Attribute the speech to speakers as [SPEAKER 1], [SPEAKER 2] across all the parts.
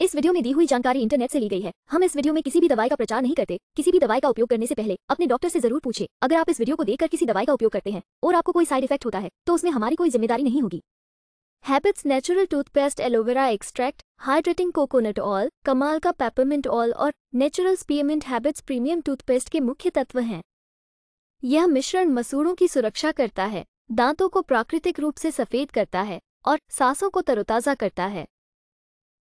[SPEAKER 1] इस वीडियो में दी हुई जानकारी इंटरनेट से ली गई है। हम इस वीडियो में किसी भी दवाई का प्रचार नहीं करते। किसी भी दवाई का उपयोग करने से पहले अपने डॉक्टर से ज़रूर पूछे। अगर आप इस वीडियो को देखकर किसी दवाई का उपयोग करते हैं और आपको कोई साइड इफ़ेक्ट होता है तो उसमें हमारी कोई ज़िम्मेदारी नहीं होगी। Habits natural toothpaste aloe vera extract hydrating coconut oil कमाल का पेपरमिंट ऑयल और natural spearmint habits premium toothpaste के मुख्य तत्व हैं। यह मिश्रण मसूड़ों की सुरक्षा करता है, दांतों को प्राकृतिक रूप से सफ़ेद करता है और सांसों को तरोताजा करता है।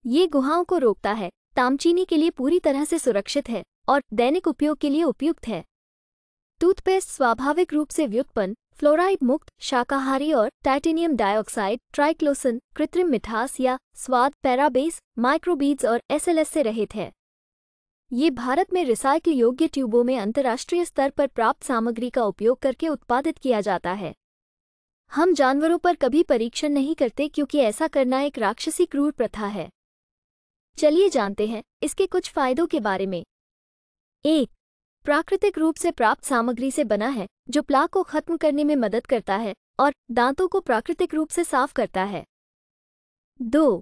[SPEAKER 1] ये गुहाओं को रोकता है, तामचीनी के लिए पूरी तरह से सुरक्षित है और दैनिक उपयोग के लिए उपयुक्त है। टूथपेस्ट स्वाभाविक रूप से व्युत्पन्न, फ्लोराइड मुक्त, शाकाहारी और टाइटेनियम डाइऑक्साइड, ट्राइक्लोसन, कृत्रिम मिठास या स्वाद, पैराबेस, माइक्रोबीड्स और एसएलएस से रहित है। ये भारत में रिसाइकिल योग्य ट्यूबों में अंतर्राष्ट्रीय स्तर पर प्राप्त सामग्री का उपयोग करके उत्पादित किया जाता है। हम जानवरों पर कभी परीक्षण नहीं करते क्योंकि ऐसा करना एक राक्षसी क्रूर प्रथा है। चलिए जानते हैं इसके कुछ फायदों के बारे में। एक, प्राकृतिक रूप से प्राप्त सामग्री से बना है, जो प्लाक को खत्म करने में मदद करता है और दांतों को प्राकृतिक रूप से साफ़ करता है। दो,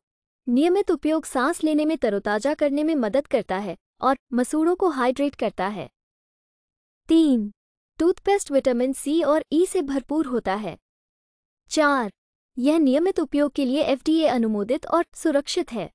[SPEAKER 1] नियमित उपयोग सांस लेने में तरोताजा करने में मदद करता है और मसूड़ों को हाइड्रेट करता है। तीन, टूथपेस्ट विटामिन सी और ई e से भरपूर होता है। चार, यह नियमित उपयोग के लिए एफडीए अनुमोदित और सुरक्षित है।